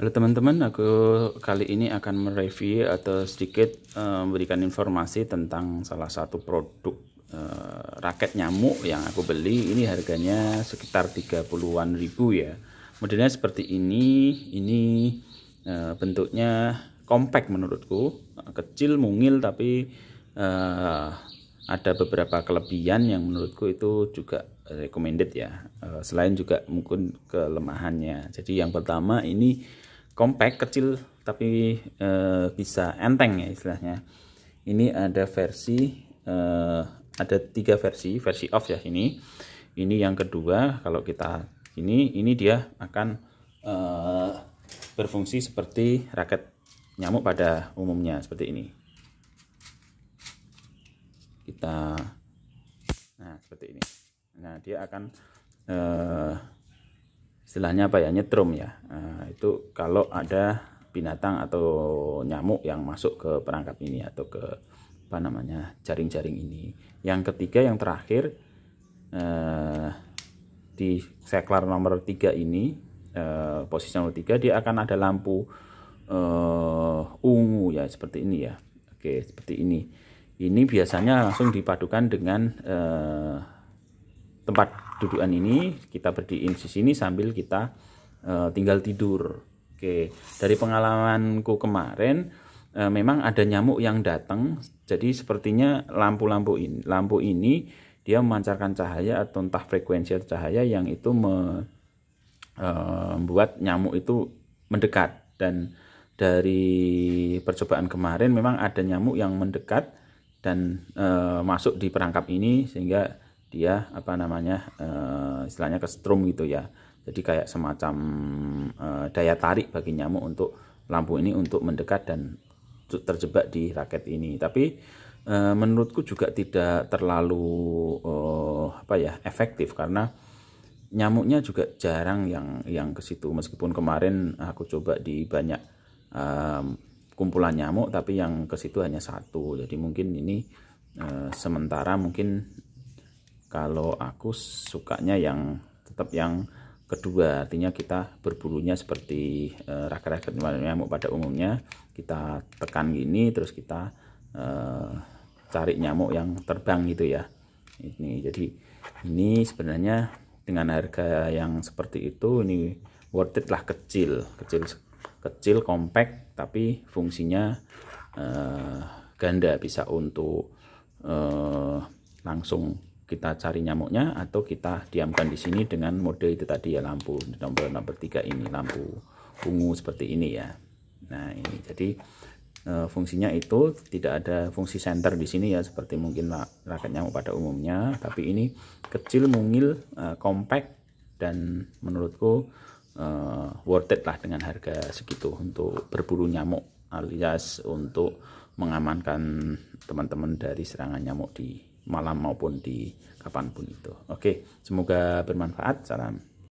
Halo teman-teman, aku kali ini akan mereview atau sedikit uh, memberikan informasi tentang salah satu produk uh, raket nyamuk yang aku beli. Ini harganya sekitar 30-an ribu ya. Modelnya seperti ini, ini uh, bentuknya compact menurutku, kecil mungil tapi uh, ada beberapa kelebihan yang menurutku itu juga recommended ya. Uh, selain juga mungkin kelemahannya. Jadi yang pertama ini compact kecil tapi e, bisa enteng ya istilahnya. Ini ada versi e, ada tiga versi versi off ya ini. Ini yang kedua kalau kita ini ini dia akan e, berfungsi seperti raket nyamuk pada umumnya seperti ini. Kita nah seperti ini. Nah dia akan e, istilahnya apa ya nyetrum ya. Nah, itu kalau ada binatang atau nyamuk yang masuk ke perangkap ini atau ke apa namanya jaring-jaring ini. Yang ketiga yang terakhir eh, di seklar nomor tiga ini eh, posisi nomor tiga dia akan ada lampu eh, ungu ya seperti ini ya. Oke seperti ini. Ini biasanya langsung dipadukan dengan eh, tempat dudukan ini kita berdiri di sini sambil kita uh, tinggal tidur. Oke, dari pengalamanku kemarin uh, memang ada nyamuk yang datang. Jadi sepertinya lampu-lampu ini, lampu ini dia memancarkan cahaya atau entah frekuensi cahaya yang itu me, uh, membuat nyamuk itu mendekat dan dari percobaan kemarin memang ada nyamuk yang mendekat dan e, masuk di perangkap ini sehingga dia apa namanya uh, istilahnya kestrum gitu ya. Jadi kayak semacam uh, daya tarik bagi nyamuk untuk lampu ini untuk mendekat dan terjebak di raket ini. Tapi uh, menurutku juga tidak terlalu uh, apa ya efektif karena nyamuknya juga jarang yang yang ke situ. Meskipun kemarin aku coba di banyak um, kumpulan nyamuk tapi yang ke situ hanya satu. Jadi mungkin ini uh, sementara mungkin kalau aku sukanya yang tetap yang kedua artinya kita berbulunya seperti uh, raket-raket nyamuk pada umumnya kita tekan gini terus kita uh, cari nyamuk yang terbang gitu ya. Ini jadi ini sebenarnya dengan harga yang seperti itu ini worth it lah kecil. Kecil kecil compact tapi fungsinya uh, ganda bisa untuk uh, langsung kita cari nyamuknya atau kita diamkan di sini dengan mode itu tadi ya lampu nomor nomor tiga ini lampu ungu seperti ini ya. Nah ini jadi e, fungsinya itu tidak ada fungsi center di sini ya seperti mungkin raket nyamuk pada umumnya tapi ini kecil mungil e, compact dan menurutku e, worth it lah dengan harga segitu untuk berburu nyamuk alias untuk mengamankan teman-teman dari serangan nyamuk di malam maupun di kapan pun itu. Oke, semoga bermanfaat. Salam.